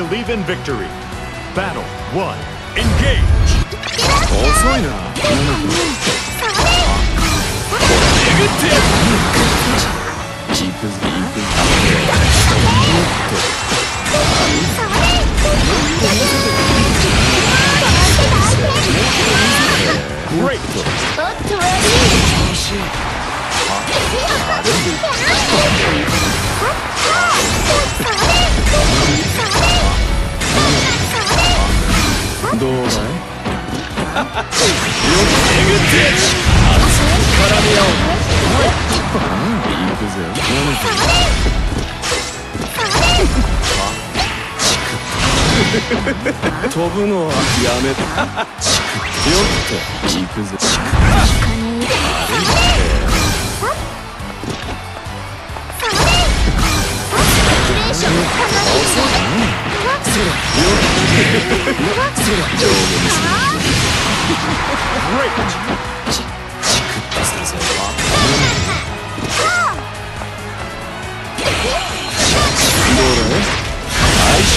Believe in victory. Battle 1. Engage! 遅いな巡って行くぜ行くぜ Great! お飛ぶのはやめてよっと行くぜす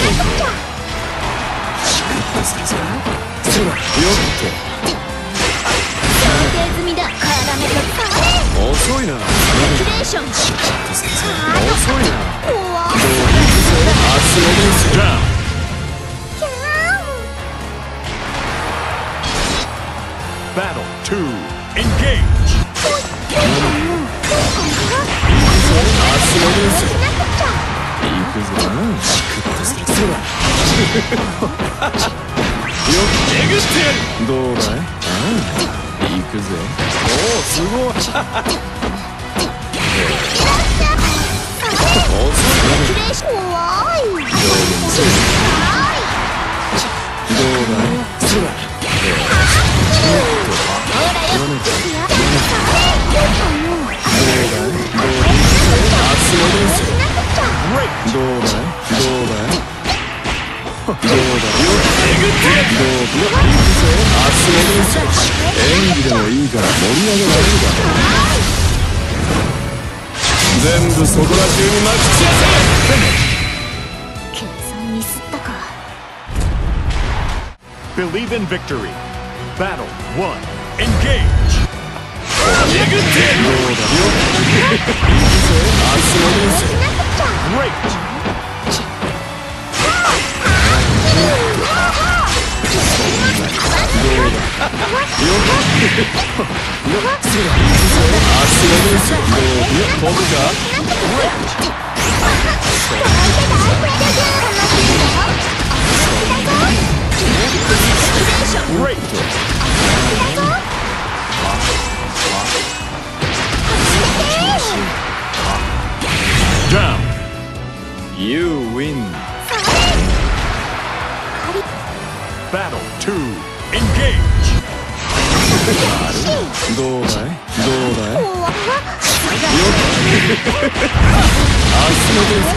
いくぜシクッとするぜそらよ巡ってどうだい？行くぜおおすごいどうだい？行くぜ集めるぜ演技でもいいから盛り上げられるだろ全部そこら中にまき散らせ計算ミスったか Believe in victory. Battle 1. Engage! 巡ってやるどうだよ集 Down! You win Battle 2. Engage! どうだい？どうだい？怖っ集めてるぜ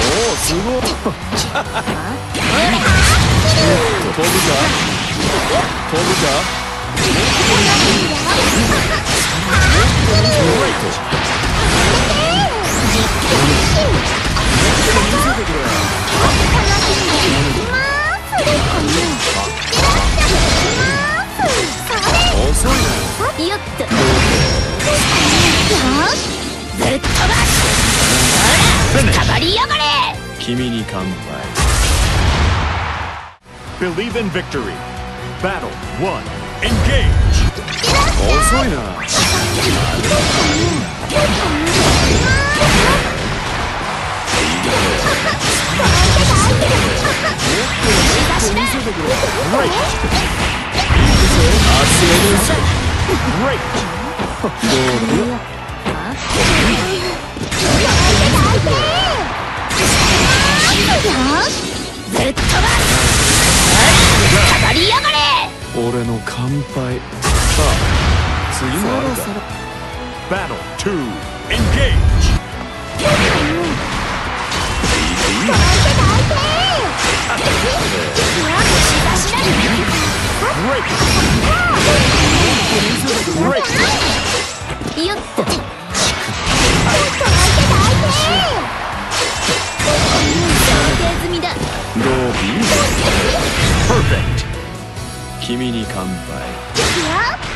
おおすごい飛ぶか飛ぶかよっとぶっ飛ばすほらかばりやがれ君に乾杯 Believe in victory. Battle 1. Engage! 遅いな俺の乾杯さあ次のバトル2エンゲージよっとちっと相手だどうビーパーフェクト君に乾杯よ